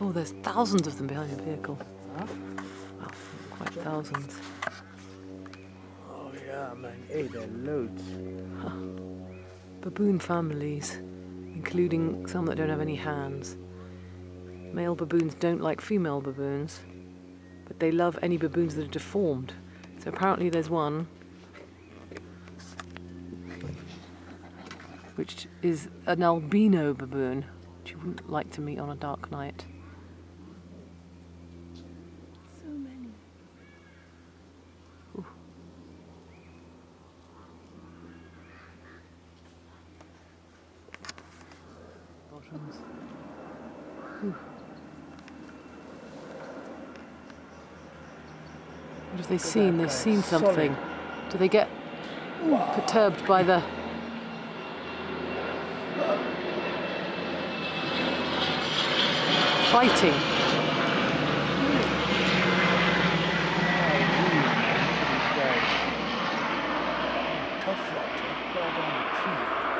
Oh, there's thousands of them behind your vehicle. Huh? Well, quite thousands. Oh yeah, man. Hey, there are loads. Baboon families, including some that don't have any hands. Male baboons don't like female baboons, but they love any baboons that are deformed. So apparently there's one which is an albino baboon, which you wouldn't like to meet on a dark night. Ooh. What have they seen? They've seen solid. something. Do they get perturbed by the fighting? Tough lot. Right down the tree. Oh, come on.